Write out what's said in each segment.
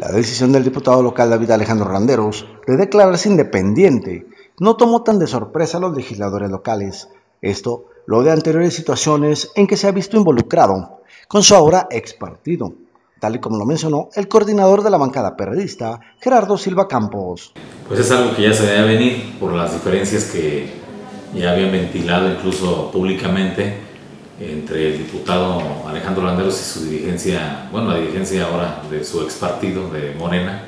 La decisión del diputado local David Alejandro Randeros de declararse independiente no tomó tan de sorpresa a los legisladores locales. Esto lo de anteriores situaciones en que se ha visto involucrado con su ahora ex partido, tal y como lo mencionó el coordinador de la bancada periodista, Gerardo Silva Campos. Pues es algo que ya se debe venir por las diferencias que ya habían ventilado incluso públicamente entre el diputado Alejandro Landeros y su dirigencia, bueno, la dirigencia ahora de su ex partido, de Morena.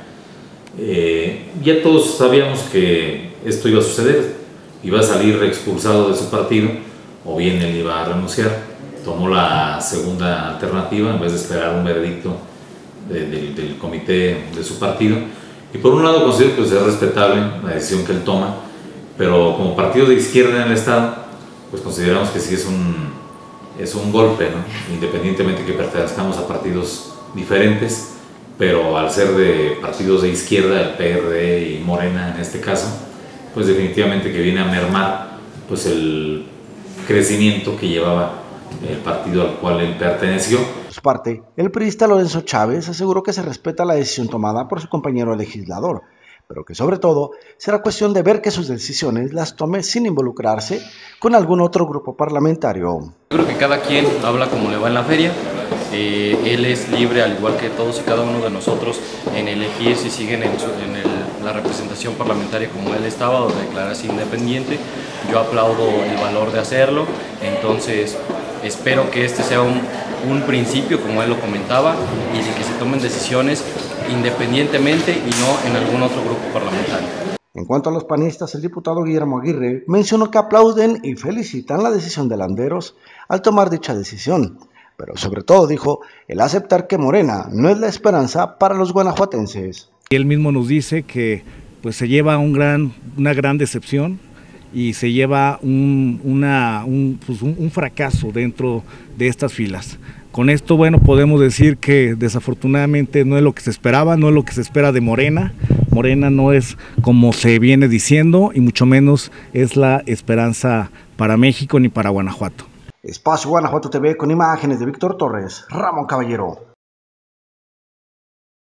Eh, ya todos sabíamos que esto iba a suceder, iba a salir expulsado de su partido o bien él iba a renunciar tomó la segunda alternativa en vez de esperar un veredicto del comité de su partido. Y por un lado considero que es respetable la decisión que él toma, pero como partido de izquierda en el Estado, pues consideramos que sí es un, es un golpe, independientemente que pertenezcamos a partidos diferentes, pero al ser de partidos de izquierda, el PRD y Morena en este caso, pues definitivamente que viene a mermar pues el crecimiento que llevaba el partido al cual él perteneció. Por su parte, el periodista Lorenzo Chávez aseguró que se respeta la decisión tomada por su compañero legislador, pero que sobre todo será cuestión de ver que sus decisiones las tome sin involucrarse con algún otro grupo parlamentario. Yo creo que cada quien habla como le va en la feria, eh, él es libre, al igual que todos y cada uno de nosotros, en elegir si siguen en, la representación parlamentaria como él estaba o declararse independiente. Yo aplaudo el valor de hacerlo, entonces Espero que este sea un, principio, como él lo comentaba, y de que se tomen decisiones independientemente y no en algún otro grupo parlamentario. En cuanto a los panistas, el diputado Guillermo Aguirre mencionó que aplauden y felicitan la decisión de Landeros al tomar dicha decisión, pero sobre todo dijo el aceptar que Morena no es la esperanza para los guanajuatenses. Él mismo nos dice que pues se lleva un gran, una gran decepción y se lleva un, una, pues un, fracaso dentro de estas filas. Con esto, bueno, podemos decir que desafortunadamente no es lo que se esperaba, no es lo que se espera de Morena. Morena no es como se viene diciendo y mucho menos es la esperanza para México ni para Guanajuato. Espacio Guanajuato TV con imágenes de Víctor Torres, Ramón Caballero.